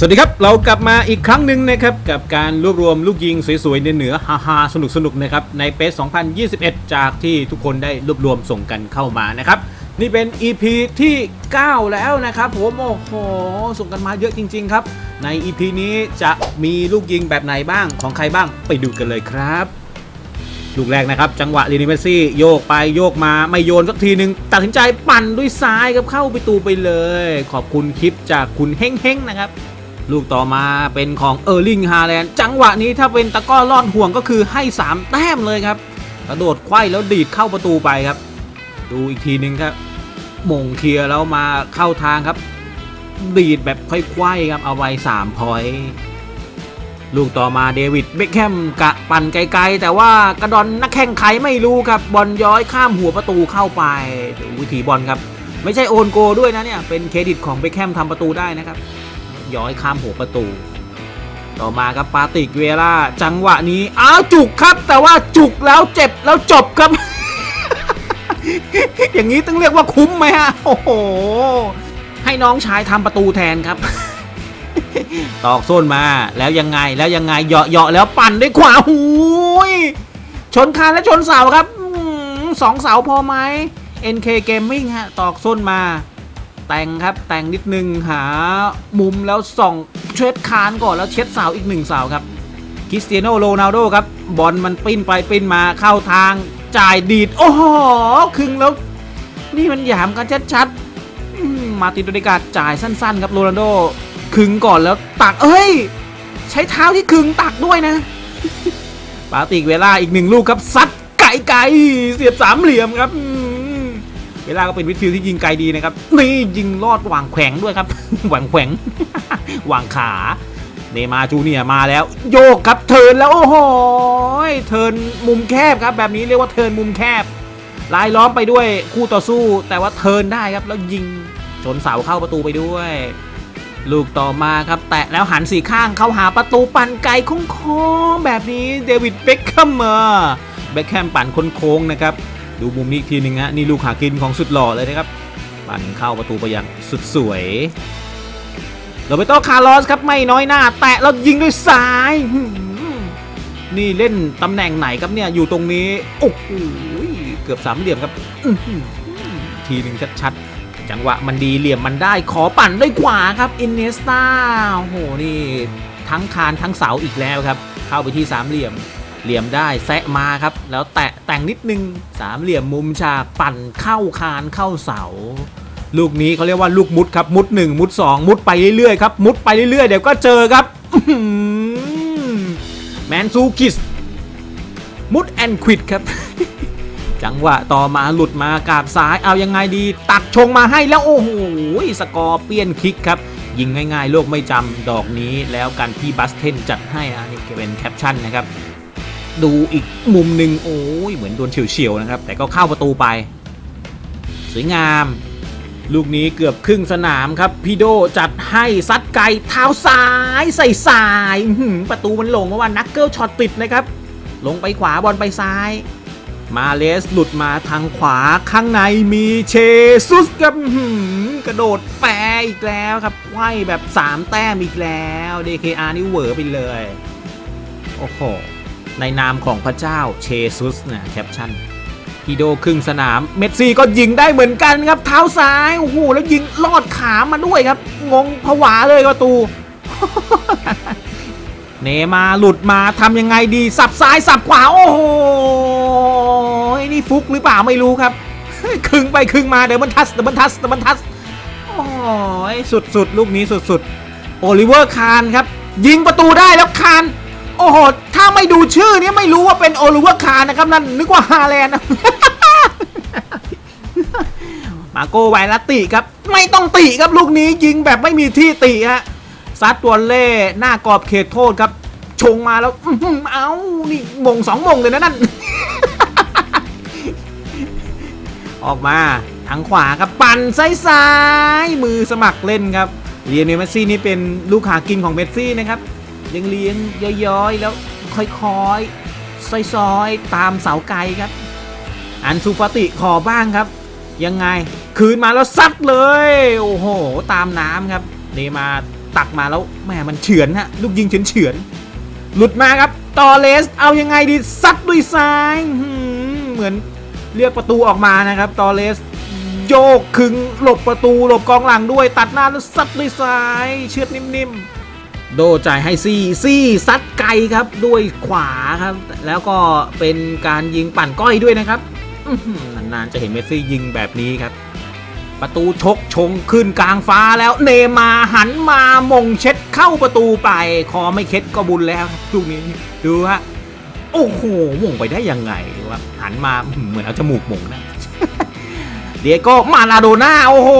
สวัสดีครับ เรากลับมาอีกครั้งหนึ่งนะครับ กับการรวบรวมลูกยิงสวยๆในเหนือฮาฮาสนุกๆน,นะครับ ในเปส2021 จากที่ทุกคนได้รวบรวมส่งกันเข้ามานะครับ นี่เป็น EP ที่ 9 แล้วนะครับผมโอ้โหส่งกันมาเยอะจริง ๆ ครับ ใน EP นี้จะมีลูกยิงแบบไหนบ้างของใครบ้างไปดูกันเลยครับ ลูกแรกนะครับจังหวะลีนิเมซี่โยกไปโยกมาไม่โยนสักทีหนึ่งตัดสินใจปั่นด้วยซ้ายครับเข้าประตูไปเลย ขอบคุณคลิปจากคุณเฮ้งๆนะครับ ลูกต่อมาเป็นของเออร์ลิงฮาแลนด์จังหวะนี้ถ้าเป็นตะก้อลอดห่วงก็คือให้ 3 แต้มเลยครับ กระโดดไขว้แล้วดีดเข้าประตูไปครับ ดูอีกทีหนึ่งครับมงเคลียร์แล้วมาเข้าทางครับ ดีดแบบค่อยๆครับเอาไว้3พอยลูกต่อมาเดวิดเบคแฮมกะปั่นไกลๆ แต่ว่ากระดอนนักแข่งไขไม่รู้ครับบอลย้อยข้ามหัวประตูเข้าไปวิธีบอลครับ ไม่ใช่โอนโกด้วยนะเนี่ยเป็นเครดิตของเบคแฮมทำประตูได้นะครับ ย้อยข้ามหัวประตู ต่อมาครับปาติกเวล่าจังหวะนี้อ้าวจุกครับ แต่ว่าจุกแล้วเจ็บแล้วจบครับ อย่างนี้ต้องเรียกว่าคุ้มไหมฮะโอ้โหให้น้องชายทำประตูแทนครับ ตอกส้นมาแล้วยังไงแล้วยังไงเหยาะเหาะแล้วปั่นด้วยขวาหูยชนคานและชนเสาครับสองเสาพอไหม NK Gaming ฮะ ตอกส้นมา แต่งครับแต่งนิดนึงหามุมแล้วส่องเช็ดคานก่อนแล้วเช็ดเสาอีกหนึ่งเสาครับคริสเตียโนโรนัลโดครับบอลมันปิ้นไปปิ้นมาเข้าทางจ่ายดีด โอ้โหครึ่งแล้ว นี่มันหยามกันชัดๆมาตินโดนิกาจ่ายสั้นๆ ครับโรนัลโดคึงก่อนแล้วตักเอ้ย ใช้เท้าที่คึงตักด้วยนะ ปาติกเวลาอีกหนึ่งลูกครับซัดไก่ไก่เสียบสามเหลี่ยมครับ เวลาก็เป็นวิดฟิลที่ยิงไกลดีนะครับ นี่ยิงลอดหว่างแขวงด้วยครับ หว่างแขวงหว่างขา เนมาจูเนียมาแล้ว โยกครับเทินแล้วโอ้โหเทินมุมแคบครับ แบบนี้เรียกว่าเทินมุมแคบรายล้อมไปด้วยคู่ต่อสู้ แต่ว่า turn ได้ครับแล้วยิงชนเสาเข้าประตูไปด้วย ลูกต่อมาครับ แตะแล้วหันสีข้างเข้าหาประตูปั่นไกลโค้งๆแบบนี้เดวิดเบคแฮมเมอร์เบคแฮมปั่นโค้งๆนะครับ ดูมุมนี้ทีหนึ่งฮะนี่ลูกหากินของสุดหล่อเลยนะครับปั่นเข้าประตูไปอย่างสุดสวยโรเบโตคาร์ลอสครับไม่น้อยหน้า แตะแล้วยิงด้วยซ้าย นี่เล่นตำแหน่งไหนครับเนี่ยอยู่ตรงนี้ โอ้โหเกือบสามเหลี่ยมครับทีหนึ่งชัดๆ จังหวะมันดีเหลี่ยมมันได้ขอปั่นด้วยขวาครับอินเนสตาโอ้โหนี่ทั้งคานทั้งเสาอีกแล้วครับ เข้าไปที่สามเหลี่ยม เหลี่ยมได้แซะมาครับ แล้วแตะแต่งนิดนึงสามเหลี่ยมมุมฉากปั่นเข้าคานเข้าเสา ลูกนี้เขาเรียกว่าลูกมุดครับมุด 1 มุด 2 มุดไปเรื่อยๆครับมุดไปเรื่อยๆเดี๋ยวก็เจอครับแมนซูคิสมุดแอนควิดครับ จังหวะต่อมาหลุดมากาบซ้ายเอายังไงดี ตัดชงมาให้แล้วโอ้โหสกอร์เปียนคิกครับยิงง่ายๆ โลกไม่จำดอกนี้แล้วกันที่บัสเทนจัดให้นะนี่เป็นแคปชั่นนะครับ ดูอีกมุมหนึ่งโอ้ยเหมือนโดนเฉียวๆนะครับ แต่ก็เข้าประตูไป สวยงาม ลูกนี้เกือบครึ่งสนามครับพี่โดจัดให้ซัดไกลเท้าซ้ายใส่สายประตูมันลงเพราะว่านักเกิลช็อตติดนะครับ ลงไปขวาบอลไปซ้าย มาเลสหลุดมาทางขวาข้างในมีเชซุสครับหือกระโดดแปรอีกแล้วครับไขว้แบบ 3 แต้มอีกแล้ว DKR นี่เหวอไปเลย โอ้โห ในนามของพระเจ้าเชซุสนะแคปชั่นพีโดครึ่งสนาม เมสซี่ก็ยิงได้เหมือนกันครับเท้าซ้ายโอ้โหแล้วยิงลอดขามาด้วยครับ งงผวาเลยประตู เนมาหลุดมาทำยังไงดี สับซ้ายสับขวา โอ้โหนี่ฟุกหรือเปล่าไม่รู้ครับครึ่งไปครึ่งมาเดี๋ยวมันทัสเดี๋ยวมันทัสเดี๋ยวมันทัสโอ้ยสุดๆลูกนี้สุดๆโอลิเวอร์คานครับ ยิงประตูได้แล้วคานโอ้โห ไม่ดูชื่อนี้ไม่รู้ว่าเป็นโอลิเวอร์คานนะครับนั่นนึกว่าฮาแลนด์มาโกไวรัตติครับ ไม่ต้องติครับลูกนี้ยิงแบบไม่มีที่ติฮะซัดตัวเล่หน้ากรอบเขตโทษครับ ชงมาแล้วอื้อหือเอ้านี่มงสองมงเลยนะนั่น ออกมาทางขวาครับปั่นซ้ายซ้ายมือสมัครเล่นครับเลียนเมสซี่นี่เป็นลูกหากินของเมสซี่นะครับเลี้ยงเลี้ยงย้อยๆแล้ว ค่อยๆซอยๆ ตามเสาไกลครับ อันซูฟาติขอบ้างครับ ยังไงคืนมาแล้วซัดเลย โอ้โห ตามน้ำครับเนมาตักมาแล้วแหมมันเฉือนฮะลูกยิงเฉือนเฉือนๆหลุดมาครับตอเลสเอายังไงดีซัดด้วยซ้ายเหมือนเรียกประตูออกมานะครับตอเลสโยกขึงหลบประตูหลบกองหลังด้วย ตัดหน้าแล้วซัดด้วยซ้าย เชือดนิ่มๆ โดจ่ายให้ซี่ซี่ซัดไกลครับด้วยขวาครับ แล้วก็เป็นการยิงปั่นก้อยด้วยนะครับนานๆจะเห็นเมสซี่ยิงแบบนี้ครับ ประตูชกชงขึ้นกลางฟ้าแล้วเนมาหันมามงเช็ดเข้าประตูไป คอไม่เช็ดก็บุญแล้วครับลูกนี้ดูฮะโอ้โหมงไปได้ยังไงวะหันมาเหมือนเอาจมูกมงนะเดียโก้มาลาโดน่าโอ้โห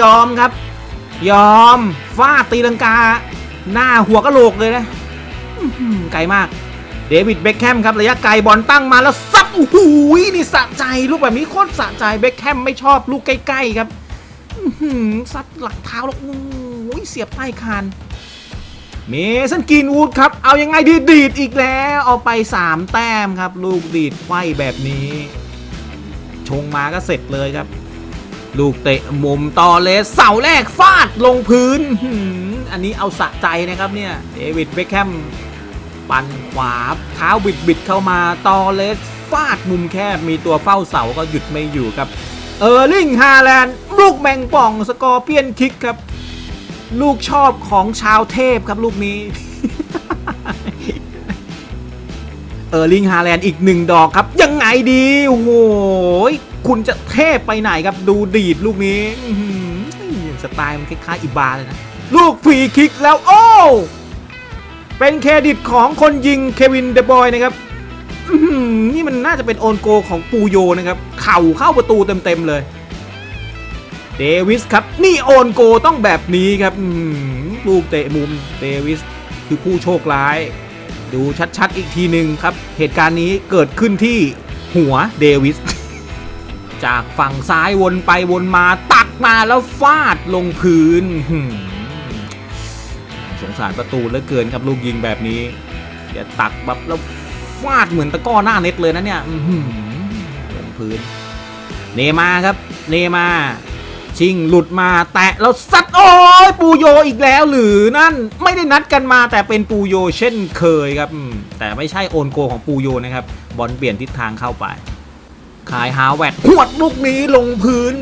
ยอมครับ ยอมฟาดตีลังกา หน้าหัวกะโหลกเลยนะไกลมาก เดวิดเบคแฮมครับระยะไกลบอลตั้งมาแล้วซัดโอ้โหนี่สะใจลูกแบบนี้โคตรสะใจเบคแฮมไม่ชอบลูกใกล้ๆครับซัดหลักเท้าแล้วโอ้ยเสียบใต้คานเมสันกรีนวูดครับ เอายังไงดีดีดอีกแล้ว เอาไป 3 แต้มครับ ลูกดีดไขว้แบบนี้ ชงมาก็เสร็จเลยครับ ลูกเตะมุมต่อเลยเสาแรกฟาดลงพื้น อันนี้เอาสะใจนะครับเนี่ยเดวิดเบคแฮมปั่นขวาเท้าบิดบิดเข้ามาตอร์เรสฟาดมุมแคบมีตัวเฝ้าเสาก็หยุดไม่อยู่ครับ เออร์ลิงฮาแลนด์ลูกแมงป่อง scorpion kick ครับ ลูกชอบของชาวเทพครับลูกนี้เออร์ลิงฮาแลนด์อีกหนึ่งดอกครับ ยังไงดีโอ้โห คุณจะเทพไปไหนครับดูดีดลูกนี้สไตล์มันคล้ายๆอิบราเลยนะ ลูกฟรีคิกแล้วโอ้ เป็นเครดิตของคนยิงเควินเดอบรอยน์นะครับนี่มันน่าจะเป็น own goal ของปูโยลนะครับ เข่าเข้าประตูเต็มๆเลย เดวิสครับ นี่ own goal ต้องแบบนี้ครับลูกเตะมุมเดวิสคือผู้โชคร้าย ดูชัดๆอีกทีหนึ่งครับ เหตุการณ์นี้เกิดขึ้นที่หัวเดวิส จากฝั่งซ้ายวนไปวนมาตักมาแล้วฟาดลงพื้น สงสารประตูเหลือเกินครับลูกยิงแบบนี้เดี๋ยวตักแบบแล้วฟาดเหมือนตะก้อหน้าเน็ตเลยนะเนี่ยลงพื้น เนมาครับ เนมาชิงหลุดมาแตะแล้วซัดโอ้ยปูโยอีกแล้วหรือนั่นไม่ได้นัดกันมาแต่เป็นปูโยเช่นเคยครับ แต่ไม่ใช่โอนโกของปูโยนะครับ บอลเปลี่ยนทิศทางเข้าไป ขายฮาแวดขวดลูกนี้ลงพื้น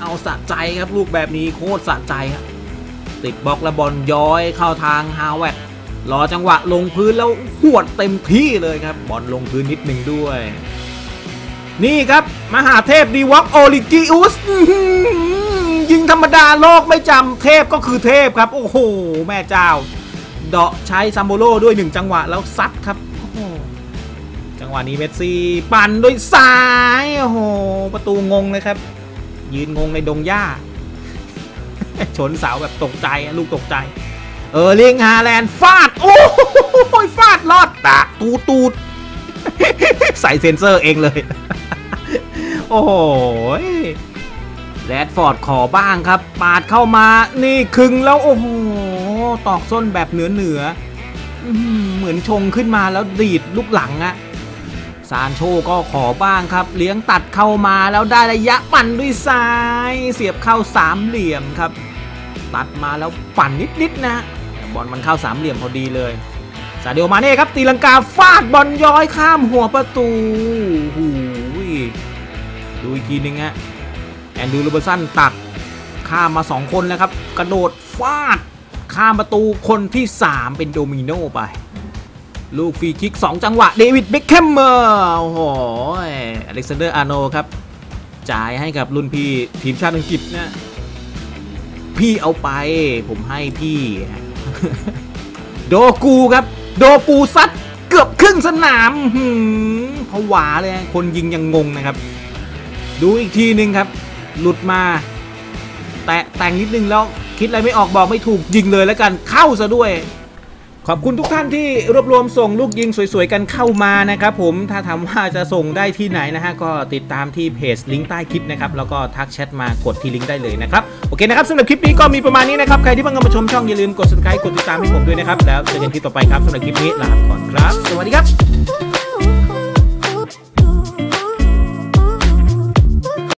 เอาสะใจครับลูกแบบนี้โคตรสะใจครับติดบล็อกแล้วบอลย้อยเข้าทางฮาแวดรอจังหวะลงพื้นแล้วหวดเต็มที่เลยครับ บอลลงพื้นนิดหนึ่งด้วย นี่ครับ มหาเทพดีวอกโอลิกิอุสยิงธรรมดาโลกไม่จำเทพก็คือเทพครับ โอ้โห แม่เจ้า เดาะใช้ sombrero ด้วยหนึ่งจังหวะแล้วซัดครับ จังหวะนี้เมสซี่ปั่นด้วยซ้าย โอ้โห ประตูงงเลยครับ ยืนงงในดงหญ้า ชนเสาแบบตกใจลูกตกใจ เออร์ลิงฮาแลนด์ฟาด โอ้โหฟาดลอดตากตูดตูดใส่เซ็นเซอร์เองเลย โอ้โหแรดฟอร์ดขอบ้างครับ ปาดเข้ามา นี่คึงแล้ว โอ้โห ตอกส้นแบบเหนือเหนือๆอื้อหือเหมือนชงขึ้นมาแล้วดีดลูกหลังอะ ซานโชก็ขอบ้างครับ เลี้ยงตัดเข้ามาแล้วได้ระยะปั่นด้วยซ้าย เสียบเข้าสามเหลี่ยมครับ ตัดมาแล้วปั่นนิดๆนะบอลมันเข้าสามเหลี่ยมพอดีเลยซาเดียวมาเน่ครับตีลังกาฟาดบอลย้อยข้ามหัวประตูหูยดูอีกทีนึงฮะแอนดรูว์โรเบิร์ตสันตักข้ามมา 2 คนแล้วครับ กระโดดฟาดข้ามประตูคนที่ 3 เป็นโดมิโนไป ลูกฟรีคิก 2 จังหวะ เดวิดเบคแคมเมอร์โอ้โหอเล็กซานเดอร์อาร์โนลด์ครับ จ่ายให้กับรุ่นพี่ทีมชาติอังกฤษนะพี่เอาไป ผมให้พี่ โดกูครับ โดกูซัดเกือบครึ่งสนามหืมผวาเลย คนยิงยังงงนะครับ ดูอีกทีหนึ่งครับ หลุดมา แตะแต่งนิดนึงแล้ว คิดอะไรไม่ออกบอกไม่ถูกยิงเลยแล้วกันเข้าซะด้วย ขอบคุณทุกท่านที่รวบรวมส่งลูกยิงสวยๆกันเข้ามานะครับผมถ้าถามว่าจะส่งได้ที่ไหนนะฮะก็ติดตามที่เพจลิงก์ใต้คลิปนะครับแล้วก็ทักแชทมากดที่ลิงก์ได้เลยนะครับโอเคนะครับสำหรับคลิปนี้ก็มีประมาณนี้นะครับใครที่เพิ่งมาชมช่องอย่าลืมกด subscribe กดติดตามให้ผมด้วยนะครับแล้วเจอกันคลิปต่อไปครับสำหรับคลิปนี้ลาไปก่อนครับ สวัสดีครับ